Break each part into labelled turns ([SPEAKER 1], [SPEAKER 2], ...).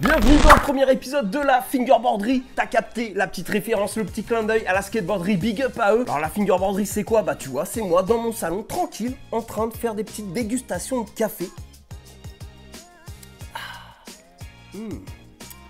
[SPEAKER 1] Bienvenue dans le premier épisode de la fingerboarderie. T'as capté la petite référence, le petit clin d'œil à la skateboarderie, big up à eux. Alors la fingerboarderie c'est quoi? Bah tu vois, c'est moi dans mon salon, tranquille, en train de faire des petites dégustations de café. Ah. Hmm.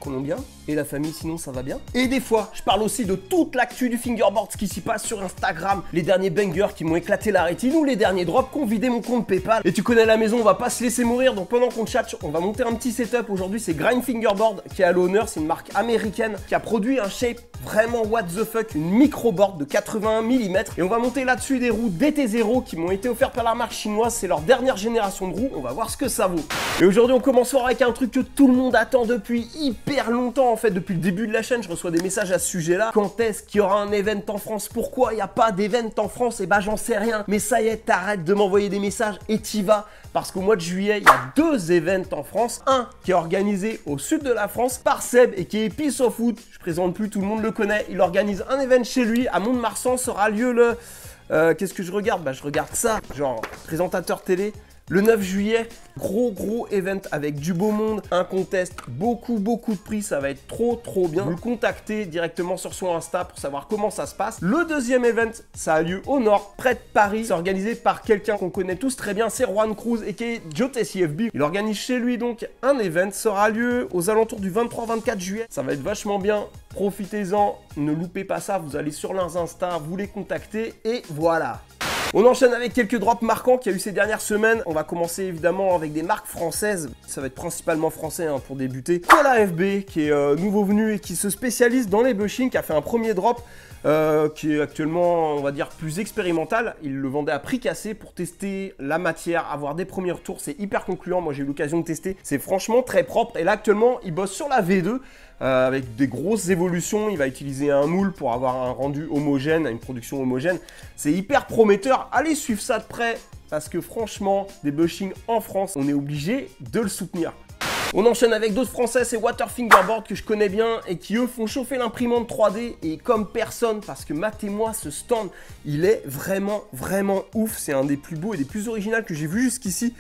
[SPEAKER 1] Colombien et la famille sinon ça va bien. Et des fois, je parle aussi de toute l'actu du fingerboard, ce qui s'y passe sur Instagram, les derniers bangers qui m'ont éclaté la rétine ou les derniers drops qui ont vidé mon compte PayPal. Et tu connais la maison, on va pas se laisser mourir, donc pendant qu'on chat, on va monter un petit setup. Aujourd'hui, c'est Grind Fingerboard qui est à l'honneur, c'est une marque américaine qui a produit un shape vraiment what the fuck, une microboard de 81 mm. Et on va monter là-dessus des roues DT0 qui m'ont été offertes par la marque chinoise, c'est leur dernière génération de roues, on va voir ce que ça vaut. Et aujourd'hui, on commence avec un truc que tout le monde attend depuis hyper longtemps fait, depuis le début de la chaîne, je reçois des messages à ce sujet-là. Quand est-ce qu'il y aura un event en France? Pourquoi il n'y a pas d'event en France? Et eh bah, ben, j'en sais rien. Mais ça y est, t'arrêtes de m'envoyer des messages et t'y vas. Parce qu'au mois de juillet, il y a deux events en France. Un qui est organisé au sud de la France par Seb et qui est Peace of Foot. Je présente plus, tout le monde le connaît. Il organise un event chez lui à Mont-de-Marsan. Sera lieu le. Euh, qu'est-ce que je regarde? Bah, je regarde ça. Genre, présentateur télé. Le 9 juillet, gros gros event avec du beau monde, un contest, beaucoup beaucoup de prix, ça va être trop trop bien. Vous le contactez directement sur son Insta pour savoir comment ça se passe. Le deuxième event, ça a lieu au nord, près de Paris. C'est organisé par quelqu'un qu'on connaît tous très bien, c'est Juan Cruz et qui est Joe TCFB. Il organise chez lui donc un event, ça aura lieu aux alentours du 23-24 juillet. Ça va être vachement bien, profitez-en, ne loupez pas ça, vous allez sur leurs Insta, vous les contactez et voilà. On enchaîne avec quelques drops marquants qu'il y a eu ces dernières semaines. On va commencer évidemment avec des marques françaises. Ça va être principalement français hein, pour débuter. Cola FB qui est euh, nouveau venu et qui se spécialise dans les bushing, qui a fait un premier drop. Euh, qui est actuellement, on va dire, plus expérimental. Il le vendait à prix cassé pour tester la matière, avoir des premiers retours. C'est hyper concluant. Moi, j'ai eu l'occasion de tester. C'est franchement très propre. Et là, actuellement, il bosse sur la V2. Euh, avec des grosses évolutions. Il va utiliser un moule pour avoir un rendu homogène, une production homogène. C'est hyper prometteur. Allez suivre ça de près parce que franchement, des bushings en France, on est obligé de le soutenir. On enchaîne avec d'autres français, c'est Waterfingerboard que je connais bien et qui eux font chauffer l'imprimante 3D et comme personne parce que matez-moi ce stand, il est vraiment vraiment ouf, c'est un des plus beaux et des plus originaux que j'ai vu jusqu'ici.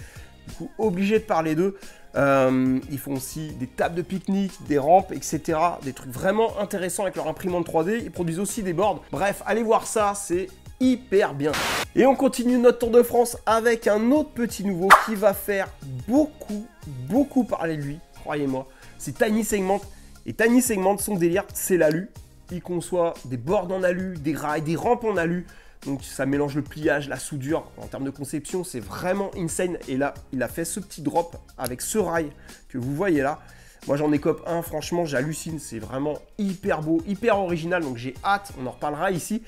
[SPEAKER 1] Du coup, obligé de parler d'eux. Euh, ils font aussi des tables de pique-nique, des rampes, etc. Des trucs vraiment intéressants avec leur imprimante 3D. Ils produisent aussi des boards. Bref, allez voir ça, c'est hyper bien. Et on continue notre Tour de France avec un autre petit nouveau qui va faire beaucoup, beaucoup parler de lui, croyez-moi. C'est Tiny Segment. Et Tiny Segment, son délire, c'est l'alu. Il conçoit des boards en alu, des rails, des rampes en alu. Donc ça mélange le pliage, la soudure. En termes de conception, c'est vraiment insane. Et là, il a fait ce petit drop avec ce rail que vous voyez là. Moi j'en ai cop un, franchement j'hallucine, c'est vraiment hyper beau, hyper original, donc j'ai hâte, on en reparlera ici.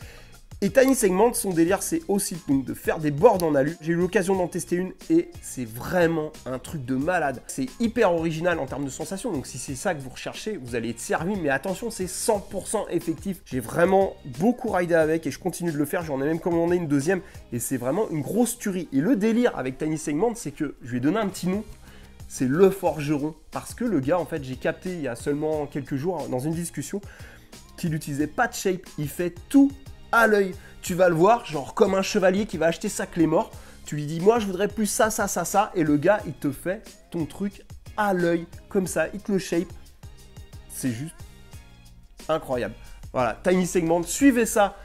[SPEAKER 1] Et Tiny Segment, son délire, c'est aussi de faire des boards en alu. J'ai eu l'occasion d'en tester une et c'est vraiment un truc de malade. C'est hyper original en termes de sensation. Donc si c'est ça que vous recherchez, vous allez être servi. Mais attention, c'est 100% effectif. J'ai vraiment beaucoup ridé avec et je continue de le faire. J'en ai même commandé une deuxième et c'est vraiment une grosse tuerie. Et le délire avec Tiny Segment, c'est que je lui ai donné un petit nom c'est le forgeron. Parce que le gars, en fait, j'ai capté il y a seulement quelques jours dans une discussion qu'il n'utilisait pas de shape. Il fait tout à l'œil. Tu vas le voir, genre comme un chevalier qui va acheter sa clé mort. Tu lui dis, moi je voudrais plus ça, ça, ça, ça. Et le gars, il te fait ton truc à l'œil, comme ça. Il te le shape. C'est juste incroyable. Voilà, Tiny Segment, suivez ça.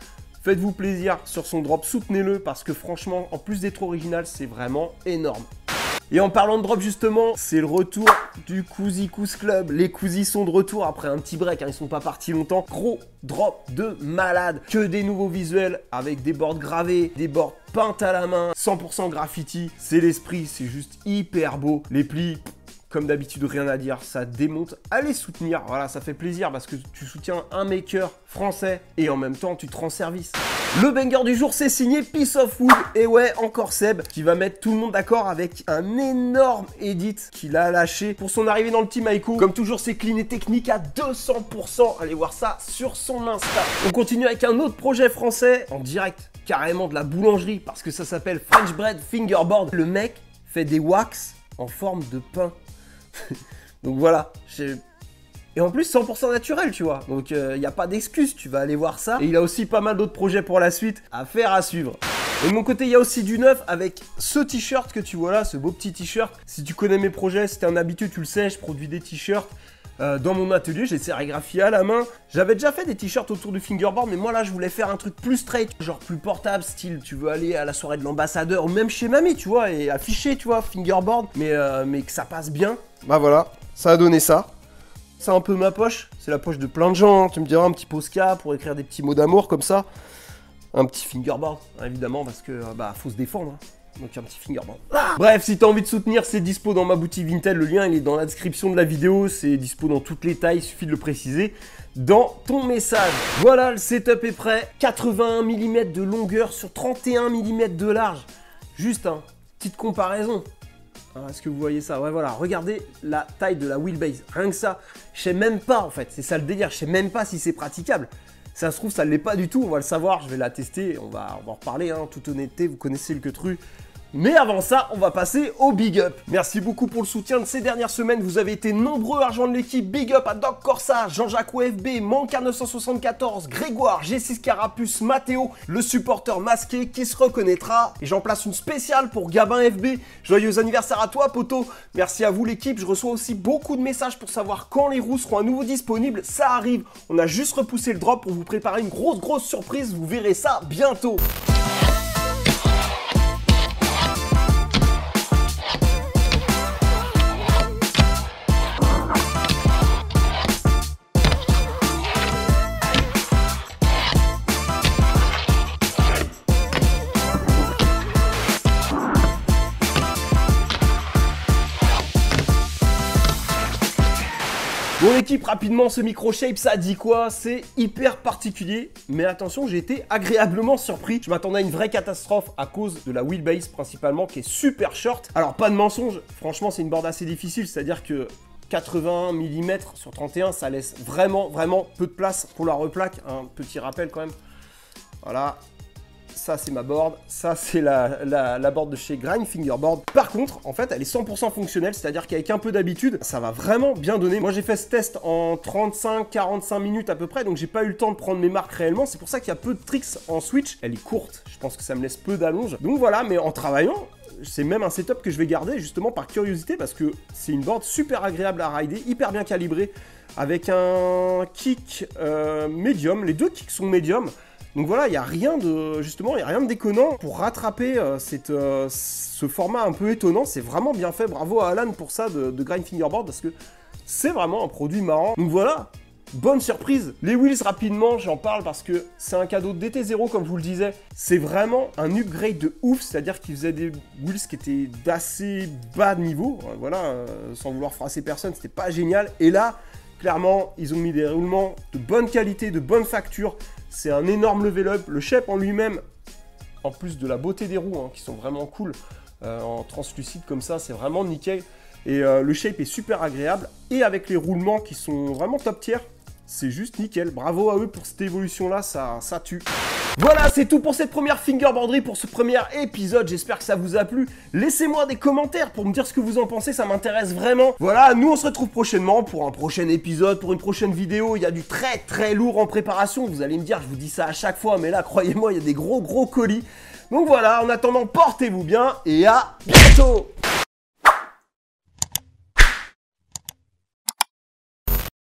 [SPEAKER 1] Faites-vous plaisir sur son drop, soutenez-le parce que franchement, en plus d'être original, c'est vraiment énorme. Et en parlant de drop justement, c'est le retour du Cousy Club. Les Cousy sont de retour après un petit break, hein, ils sont pas partis longtemps. Gros drop de malade, que des nouveaux visuels avec des boards gravés, des boards peintes à la main, 100% graffiti. C'est l'esprit, c'est juste hyper beau. Les plis, comme d'habitude, rien à dire, ça démonte. Allez soutenir, voilà, ça fait plaisir parce que tu soutiens un maker français et en même temps tu te rends service. Le banger du jour, c'est signé Piece of Wood. Et ouais, encore Seb, qui va mettre tout le monde d'accord avec un énorme edit qu'il a lâché pour son arrivée dans le team Aiko. Comme toujours, c'est clean et technique à 200%. Allez voir ça sur son Insta. On continue avec un autre projet français en direct, carrément de la boulangerie, parce que ça s'appelle French Bread Fingerboard. Le mec fait des wax en forme de pain. Donc voilà, et en plus, 100% naturel, tu vois. Donc, il euh, n'y a pas d'excuse, tu vas aller voir ça. Et il a aussi pas mal d'autres projets pour la suite à faire à suivre. Et de mon côté, il y a aussi du neuf avec ce t-shirt que tu vois là, ce beau petit t-shirt. Si tu connais mes projets, si t'es un habitué, tu le sais, je produis des t-shirts euh, dans mon atelier, j'ai sérigraphié à la main. J'avais déjà fait des t-shirts autour du fingerboard, mais moi là, je voulais faire un truc plus straight, genre plus portable, style tu veux aller à la soirée de l'ambassadeur ou même chez mamie, tu vois, et afficher, tu vois, fingerboard, mais, euh, que ça passe bien. Bah voilà, ça a donné ça. C'est un peu ma poche, c'est la poche de plein de gens, hein. tu me diras un petit Posca pour écrire des petits mots d'amour comme ça. Un petit fingerboard, hein, évidemment, parce que euh, bah faut se défendre. hein. Donc un petit fingerboard. Ah Bref, si t'as envie de soutenir, c'est dispo dans ma boutique Vinted. Le lien il est dans la description de la vidéo. C'est dispo dans toutes les tailles, il suffit de le préciser dans ton message. Voilà, le setup est prêt. 81 mm de longueur sur 31 mm de large. Juste un petite comparaison. Ah, Est-ce que vous voyez ça? Ouais, voilà, regardez la taille de la wheelbase. Rien que ça, je sais même pas en fait. C'est ça le délire. Je sais même pas si c'est praticable. Ça se trouve, ça ne l'est pas du tout. On va le savoir. Je vais la tester. On va, on va en reparler. Hein. Toute honnêteté, vous connaissez le quetru. Mais avant ça, on va passer au big up. Merci beaucoup pour le soutien de ces dernières semaines. Vous avez été nombreux à rejoindre l'équipe. Big up à Doc Corsa, Jean-Jacques OFB, Manca 974, Grégoire, G6 Carapuce, Mathéo, le supporter masqué qui se reconnaîtra. Et j'en place une spéciale pour Gabin FB. Joyeux anniversaire à toi, poto. Merci à vous, l'équipe. Je reçois aussi beaucoup de messages pour savoir quand les roues seront à nouveau disponibles. Ça arrive. On a juste repoussé le drop pour vous préparer une grosse, grosse surprise. Vous verrez ça bientôt. Bon l'équipe, rapidement, ce micro-shape, ça dit quoi? C'est hyper particulier, mais attention, j'ai été agréablement surpris. Je m'attendais à une vraie catastrophe à cause de la wheelbase principalement, qui est super short. Alors pas de mensonge, franchement c'est une board assez difficile, c'est-à-dire que 81 mm sur 31, ça laisse vraiment, vraiment peu de place pour la replaque. Un petit rappel quand même. Voilà, ça c'est ma board, ça c'est la, la, board de chez Grind Fingerboard. Par contre, en fait, elle est 100% fonctionnelle, c'est-à-dire qu'avec un peu d'habitude, ça va vraiment bien donner. Moi j'ai fait ce test en 35-45 minutes à peu près, donc j'ai pas eu le temps de prendre mes marques réellement. C'est pour ça qu'il y a peu de tricks en Switch. Elle est courte, je pense que ça me laisse peu d'allonge. Donc voilà, mais en travaillant, c'est même un setup que je vais garder justement par curiosité parce que c'est une board super agréable à rider, hyper bien calibrée, avec un kick euh, médium. Les deux kicks sont médium. Donc voilà, il n'y a rien de justement, il a rien de déconnant pour rattraper euh, euh, ce format un peu étonnant. C'est vraiment bien fait. Bravo à Alan pour ça de, Grind Fingerboard parce que c'est vraiment un produit marrant. Donc voilà, bonne surprise. Les wheels rapidement, j'en parle parce que c'est un cadeau DT0 comme je vous le disais. C'est vraiment un upgrade de ouf, c'est-à-dire qu'ils faisaient des wheels qui étaient d'assez bas niveau. Euh, Voilà, sans vouloir froisser personne, c'était pas génial. Et là, clairement, ils ont mis des roulements de bonne qualité, de bonne facture. C'est un énorme level up. Le shape en lui-même, en plus de la beauté des roues, hein, qui sont vraiment cool, euh, en translucide comme ça, c'est vraiment nickel. Et euh, le shape est super agréable. Et avec les roulements qui sont vraiment top tier, c'est juste nickel. Bravo à eux pour cette évolution-là, ça, ça tue. Voilà, c'est tout pour cette première fingerboarderie, pour ce premier épisode. J'espère que ça vous a plu. Laissez-moi des commentaires pour me dire ce que vous en pensez, ça m'intéresse vraiment. Voilà, nous on se retrouve prochainement pour un prochain épisode, pour une prochaine vidéo. Il y a du très très lourd en préparation. Vous allez me dire, je vous dis ça à chaque fois, mais là, croyez-moi, il y a des gros gros colis. Donc voilà, en attendant, portez-vous bien et à bientôt